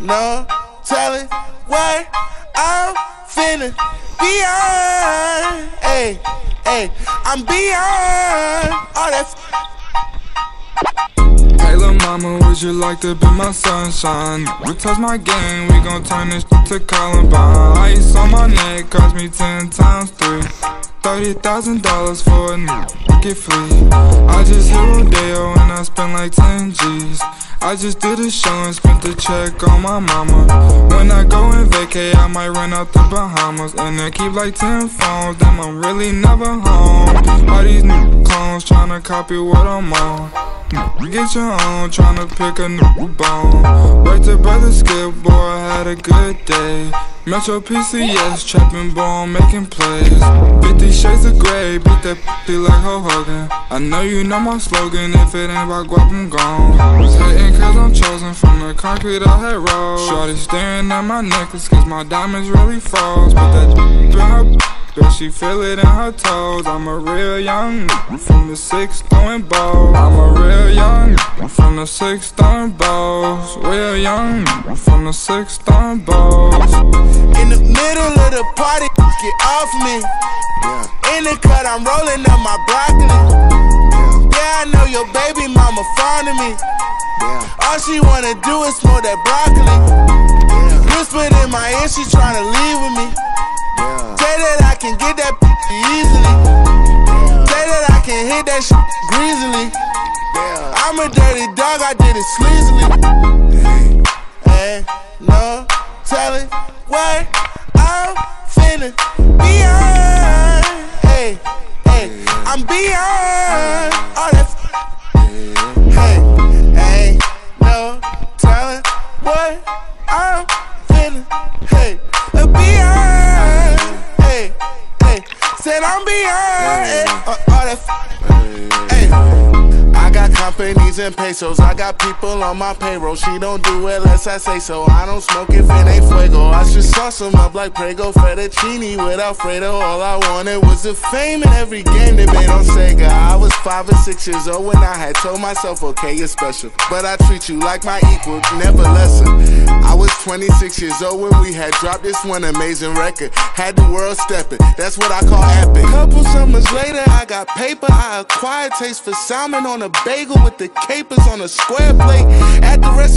No telling what I'm finna beyond. Hey, hey, I'm beyond all that. Hey lil' mama, would you like to be my sunshine? We touch my game, we gon' turn this to Columbine Ice on my neck cost me ten times three Thirty thousand dollars for a new get free I just hit Rodeo and I spent like ten G's I just did a show and spent the check on my mama. When I go and vacay, I might run out the Bahamas. And I keep like ten phones, damn I'm really never home. All these new clones tryna copy what I'm on. Get your own, tryna pick a new bone. Right to brother Skip, boy, had a good day Metro PCS, trapping ball, making plays. 50 shades of gray, beat that p like Hulk Hogan. I know you know my slogan, if it ain't about guap, I'm gone. Was hating cause I'm chosen from the concrete I had rolled. Shorty staring at my necklace cause my diamonds really froze. But that in her she feel it in her toes. I'm a real young from the six throwing balls. I'm a real young from the six throwing balls. Real young from the six throwing balls. In the middle of the party, get off me. Yeah. In the cut, I'm rolling up my broccoli. Yeah, yeah I know your baby mama fond of me. Yeah. All she wanna do is smoke that broccoli. Yeah. Whispered in my ear, she tryna leave with me. Yeah. Say that I can get that easily. Yeah. Say that I can hit that shit greasily. Yeah. I'm a dirty dog, I did it sleazily. Ain't no telling what I'm finna beyond. Hey, hey, I'm beyond all that. Hey, ain't no telling what I'm finna. Hey, beyond. Hey, hey, said I'm beyond. Hey, all that. Companies and pesos. I got people on my payroll. She don't do it unless I say so. I don't smoke if it ain't fuego. I should sauce them up like Prego fettuccine with Alfredo. All I wanted was the fame in every game they made on Sega. I was five or six years old when I had told myself, okay, you're special. But I treat you like my equal, never lesser. I was 26 years old when we had dropped this one amazing record. Had the world stepping, that's what I call epic. Couple summers later, I got paper. I acquired taste for salmon on a bagel with the capers on a square plate. At the rest